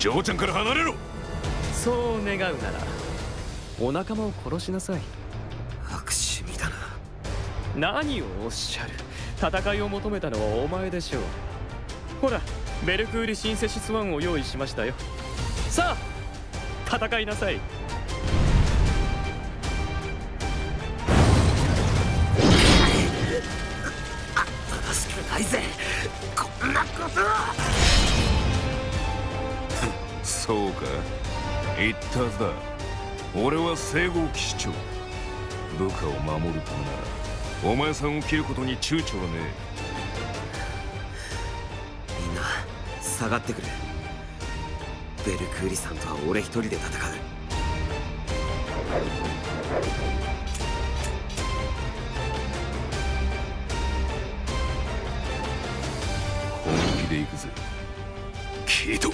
嬢ちゃんから離れろ。そう願うならお仲間を殺しなさい。悪趣味だな。何をおっしゃる。戦いを求めたのはお前でしょう。ほらベルクーリシンセシス1を用意しましたよ。さあ戦いなさいうか？言ったはずだ。俺は聖号騎士長。部下を守るためならお前さんを切ることに躊躇はねみんな下がってくれ。ベルクーリさんとは俺一人で戦う。本気で行くぜ。キド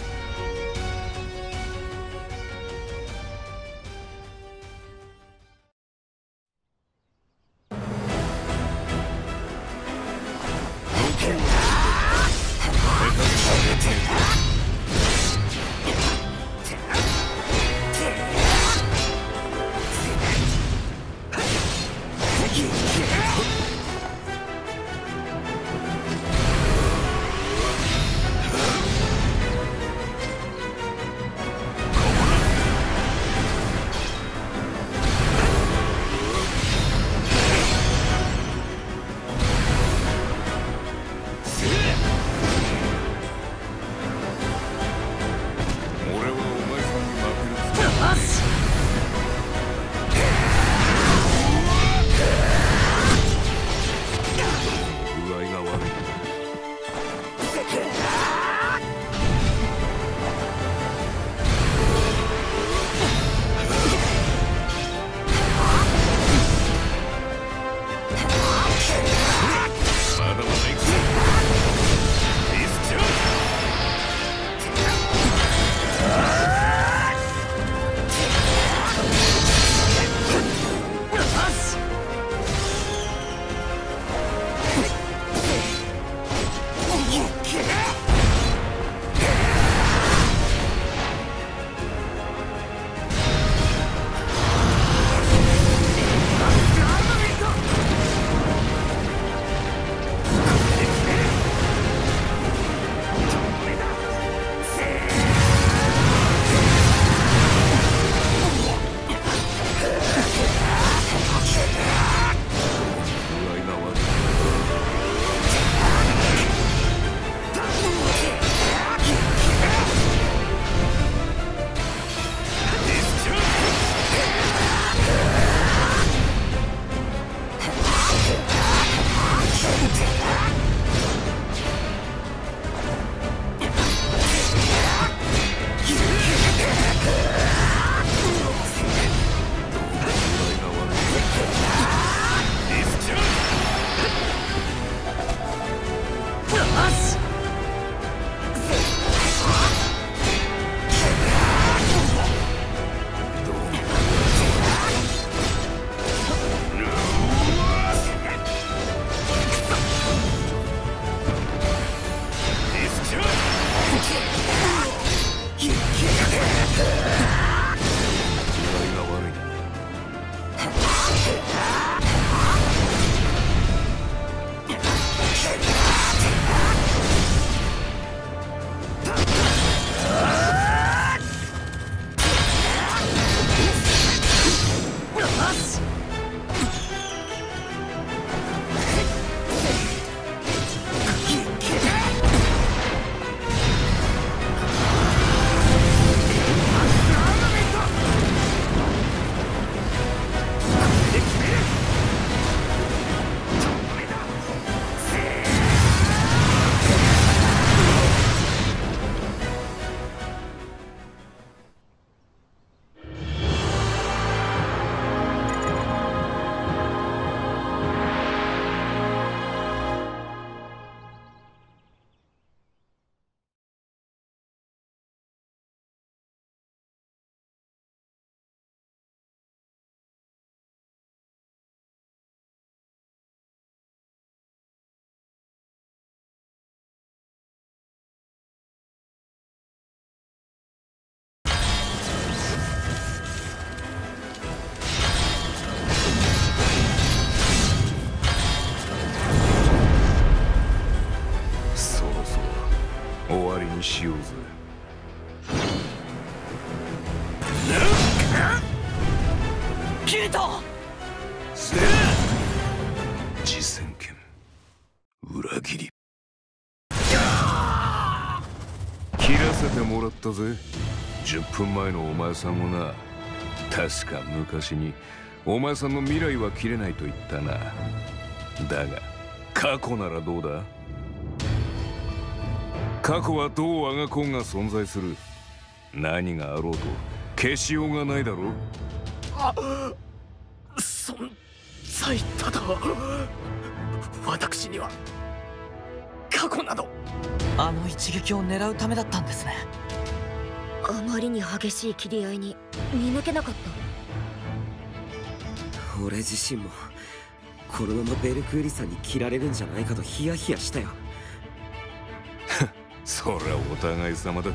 しようぜ。キリト実戦権裏切り。切らせてもらったぜ。10分前のお前さんもな。確か昔に。お前さんの未来は切れないと言ったな。だが過去ならどうだ？過去はどうあがこうが存在する？何があろうと消しようがないだろう？存在ただ私には過去など。あの一撃を狙うためだったんですね。あまりに激しい切り合いに見抜けなかった。俺自身もこのままベルクーリさんに切られるんじゃないかとヒヤヒヤしたよそりゃお互い様だ。